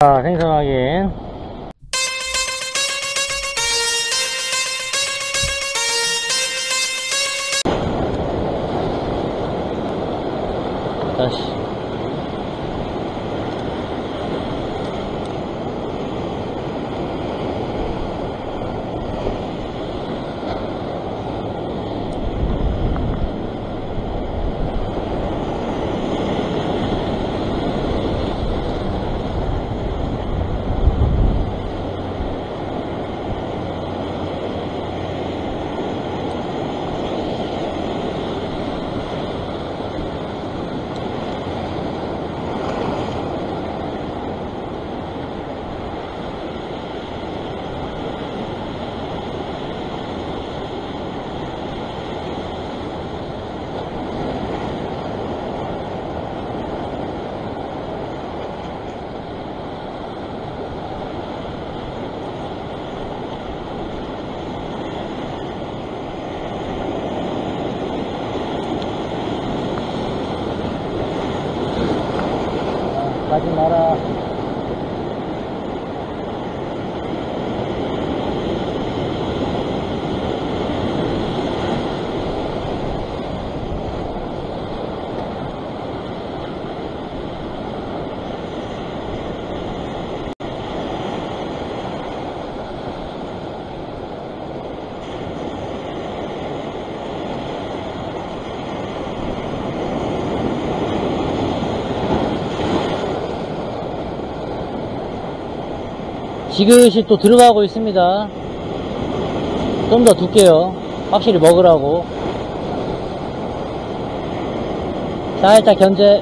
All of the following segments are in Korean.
자, 생선 확인. 다시. 가지 지그시 또 들어가고 있습니다. 좀더 둘게요. 확실히 먹으라고. 살짝 견제.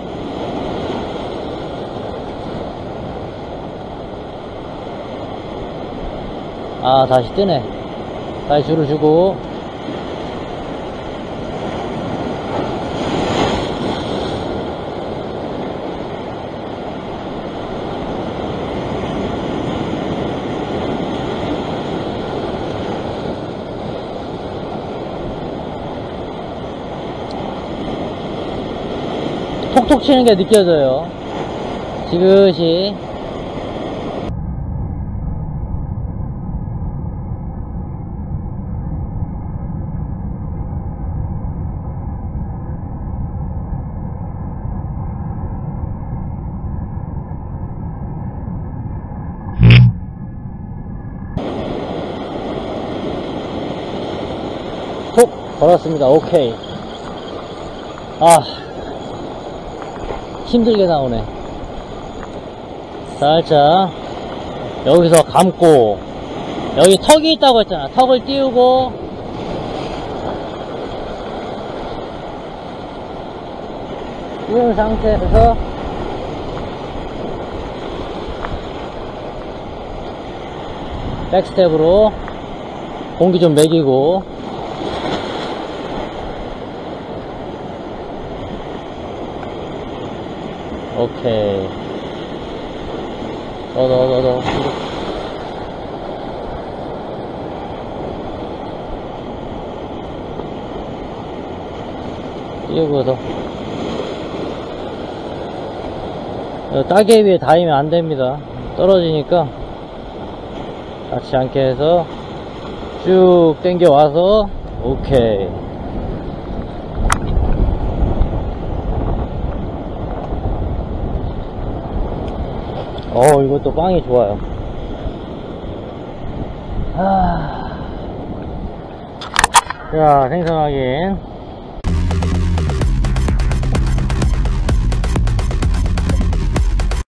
아, 다시 뜨네. 다시 줄을 주고. 톡톡 치는 게 느껴져요. 지그시. 톡! 걸었습니다. 오케이. 아. 힘들게 나오네. 살짝 여기서 감고. 여기 턱이 있다고 했잖아. 턱을 띄우고. 띄운 상태에서. 백스텝으로 공기 좀 먹이고 오케이. 더, 더, 더, 더. 띄우고 더. 어, 따개 위에 닿으면 안 됩니다. 떨어지니까. 닿지 않게 해서 쭉 당겨 와서, 오케이. 어, 이것도 빵이 좋아요. 아. 자, 생선 확인.